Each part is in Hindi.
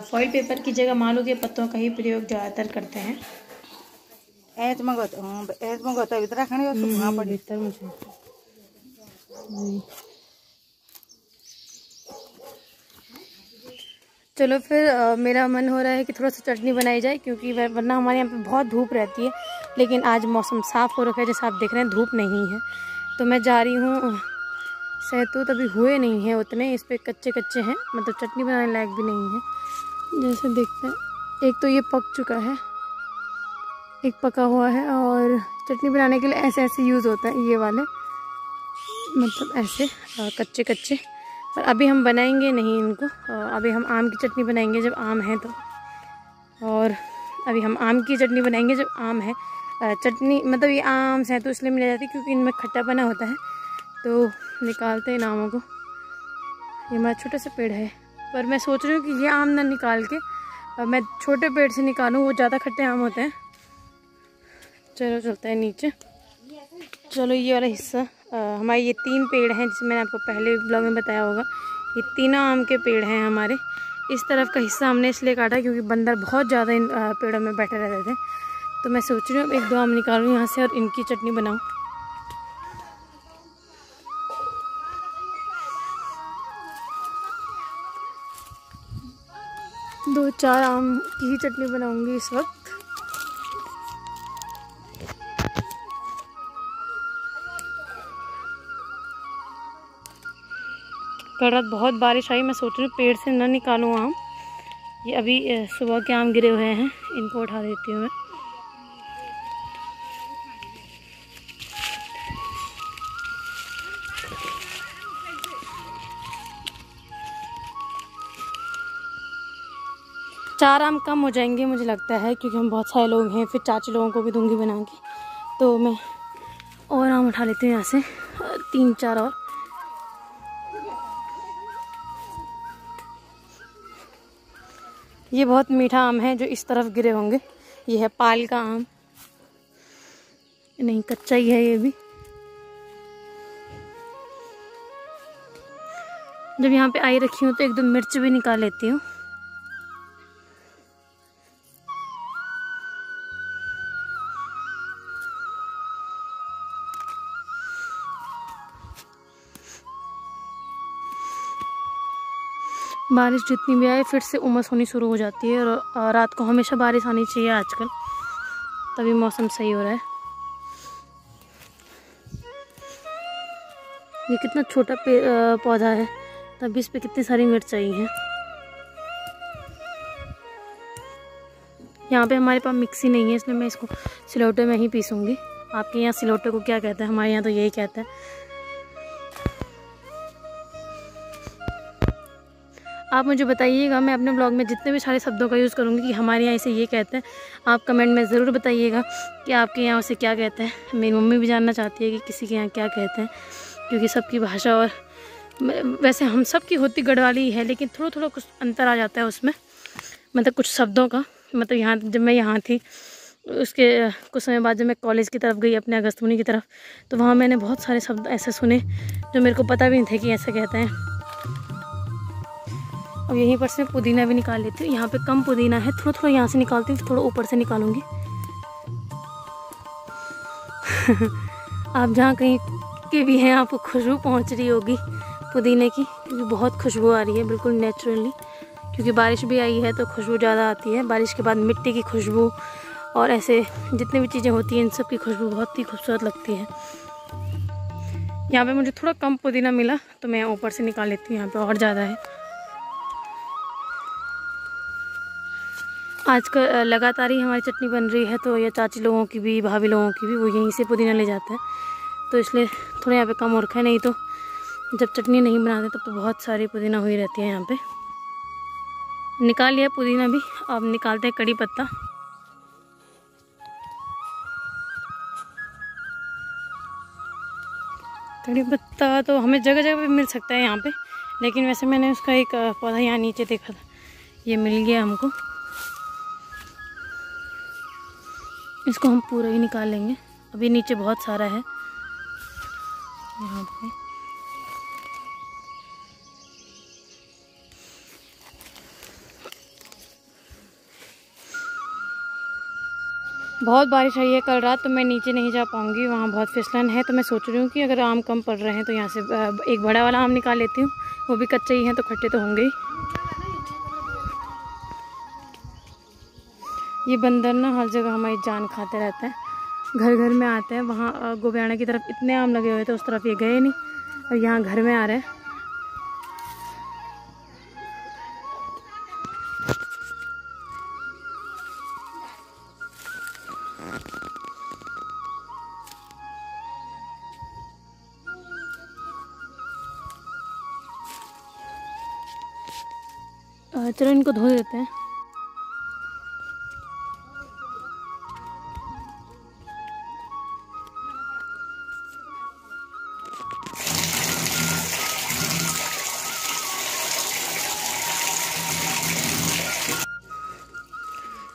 फॉइल पेपर की जगह मालू के पत्तों का ही प्रयोग ज़्यादातर करते हैं। मंगोत मंगोत खाने वहाँ पर भीतर मुझे। चलो फिर आ, मेरा मन हो रहा है कि थोड़ा सा चटनी बनाई जाए क्योंकि वरना हमारे यहाँ पे बहुत धूप रहती है लेकिन आज मौसम साफ़ हो रखा है जैसे आप देख रहे हैं धूप नहीं है। तो मैं जा रही हूँ सहतूत अभी हुए नहीं हैं उतने इस पर कच्चे कच्चे हैं मतलब चटनी बनाने लायक भी नहीं है। जैसे देखते हैं एक तो ये पक चुका है एक पका हुआ है और चटनी बनाने के लिए ऐसे ऐसे यूज़ होता है ये वाले मतलब ऐसे आ, कच्चे कच्चे। पर अभी हम बनाएँगे नहीं इनको आ, अभी हम आम की चटनी बनाएँगे जब आम है तो। और अभी हम आम की चटनी बनाएँगे जब आम है। चटनी मतलब ये आम से है तो इसलिए मिल जाती है क्योंकि इनमें खट्टा बना होता है। तो निकालते हैं इन आमों को। ये हमारा छोटा सा पेड़ है। पर मैं सोच रही हूँ कि ये आम ना निकाल के मैं छोटे पेड़ से निकालूँ, वो ज़्यादा खट्टे आम होते हैं। चलो, चलते हैं नीचे। चलो, ये वाला हिस्सा हमारे ये तीन पेड़ हैं जिसमें मैंने आपको पहले ब्लॉग में बताया होगा। ये तीनों आम के पेड़ हैं हमारे। इस तरफ़ का हिस्सा हमने इसलिए काटा क्योंकि बंदर बहुत ज़्यादा इन पेड़ों में बैठे रहते थे। तो मैं सोच रही हूँ एक दो आम निकालूँ यहाँ से और इनकी चटनी बनाऊँ। चार आम की ही चटनी बनाऊँगी इस वक्त। कल रात बहुत बारिश आई, मैं सोच रही हूँ पेड़ से ना निकालूँ आम। ये अभी सुबह के आम गिरे हुए हैं, इनको उठा देती हूँ मैं। चार आम कम हो जाएँगे, मुझे लगता है, क्योंकि हम बहुत सारे लोग हैं, फिर चाची लोगों को भी दूँगी बना के तो मैं और आम उठा लेती हूँ यहाँ से। तीन, चार और। ये बहुत मीठा आम है, जो इस तरफ़ गिरे होंगे। ये है पाल का आम। नहीं, कच्चा ही है ये भी। जब यहाँ पे आई रखी हूँ तो एकदम मिर्च भी निकाल लेती हूँ। बारिश जितनी भी आए, फिर से उमस होनी शुरू हो जाती है और रात को हमेशा बारिश आनी चाहिए आजकल। तभी मौसम सही हो रहा है। ये कितना छोटा पौधा है। तभी इस पर कितनी सारी मिर्च आई हैं। यहाँ पे हमारे पास मिक्सी नहीं है, इसलिए मैं इसको सिलौटे में ही पीसूँगी। आपके यहाँ सिलौटे को क्या कहते हैं? हमारे यहाँ तो यही कहते हैं। आप मुझे बताइएगा, मैं अपने ब्लॉग में जितने भी सारे शब्दों का यूज़ करूँगी कि हमारे यहाँ इसे ये कहते हैं, आप कमेंट में ज़रूर बताइएगा कि आपके यहाँ उसे क्या कहते हैं। मेरी मम्मी भी जानना चाहती है कि किसी के यहाँ क्या कहते हैं, क्योंकि सबकी भाषा और वैसे हम सब की होती गढ़वाली है लेकिन थोड़ा थोड़ा कुछ अंतर आ जाता है उसमें मतलब कुछ शब्दों का मतलब यहाँ जब मैं यहाँ थी, उसके कुछ समय बाद जब मैं कॉलेज की तरफ़ गई, अपने अगस्तमुनी की तरफ़ तो वहाँ मैंने बहुत सारे शब्द ऐसे सुने जो मेरे को पता भी नहीं थे कि ऐसे कहते हैं। अब यहीं पर से पुदीना भी निकाल लेती हूँ। यहाँ पे कम पुदीना है। थोड़ा थोड़ा यहाँ से निकालती हूँ, थोड़ा ऊपर से निकालूँगी। आप जहाँ कहीं के भी हैं आपको खुशबू पहुँच रही होगी पुदीने की। क्योंकि बहुत खुशबू आ रही है, बिल्कुल नेचुरली क्योंकि बारिश भी आई है तो खुशबू ज़्यादा आती है। बारिश के बाद मिट्टी की खुशबू और ऐसे जितनी भी चीज़ें होती हैं, इन सब की खुशबू बहुत ही खूबसूरत लगती है। यहाँ पे मुझे थोड़ा कम पुदीना मिला तो मैं ऊपर से निकाल लेती हूँ। यहाँ पे और ज़्यादा है। आज लगातार ही हमारी चटनी बन रही है तो ये चाची लोगों की भी, भाभी लोगों की भी, वो यहीं से पुदीना ले जाते हैं। तो इसलिए थोड़ा यहाँ पे कम और है नहीं तो जब चटनी नहीं बनाते, तब तो बहुत सारी पुदीना हुई रहती है यहाँ पे। निकाल लिया पुदीना भी, अब निकालते हैं कड़ी पत्ता। कड़ी पत्ता तो हमें जगह जगह पे मिल सकता है यहाँ पे, लेकिन वैसे मैंने उसका एक पौधा यहाँ नीचे देखा था, ये मिल गया हमको। इसको हम पूरा ही निकाल लेंगे। अभी नीचे बहुत सारा है। यहाँ पे। बहुत बारिश आई है कल रात तो मैं नीचे नहीं जा पाऊँगी। वहाँ बहुत फिसलन है तो मैं सोच रही हूँ कि अगर आम कम पड़ रहे हैं तो यहाँ से एक बड़ा वाला आम निकाल लेती हूँ। वो भी कच्चे ही हैं तो खट्टे तो होंगे ही। ये बंदर ना हर जगह हमारी जान खाते रहते हैं। घर घर में आते हैं, वहाँ गोबियाना की तरफ़ इतने आम लगे हुए थे, उस तरफ़ ये गए नहीं, और यहाँ घर में आ रहे हैं। चलो इनको धो देते हैं।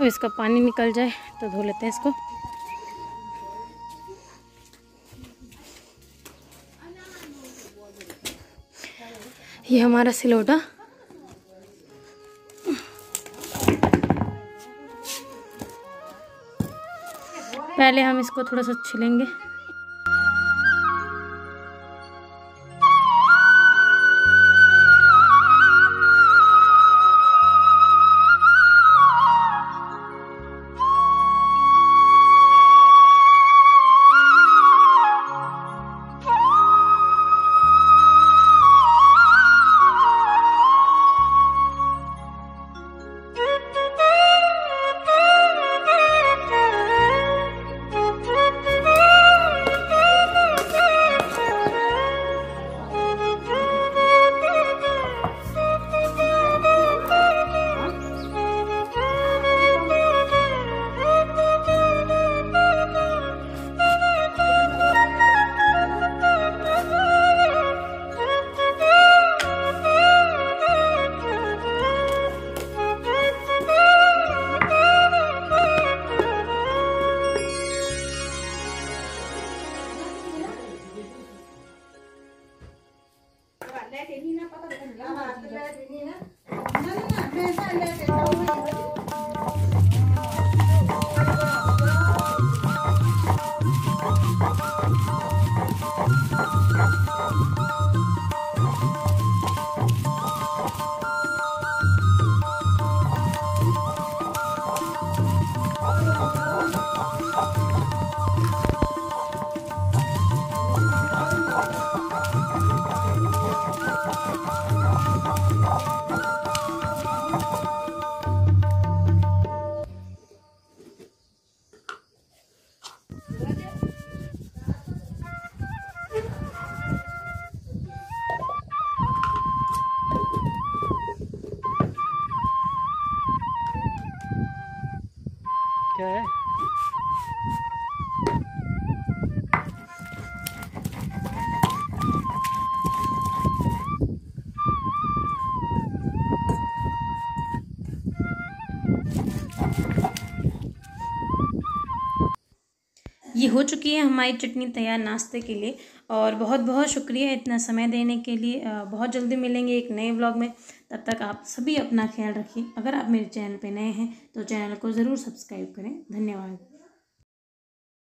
अब इसका पानी निकल जाए तो धो लेते हैं इसको। ये हमारा सिलोटा। पहले हम इसको थोड़ा सा छिलेंगे। क्या ये हो चुकी है हमारी चटनी तैयार नाश्ते के लिए और बहुत बहुत शुक्रिया इतना समय देने के लिए। बहुत जल्दी मिलेंगे एक नए व्लॉग में। तब तक आप सभी अपना ख्याल रखिए। अगर आप मेरे चैनल पे नए हैं तो चैनल को ज़रूर सब्सक्राइब करें। धन्यवाद।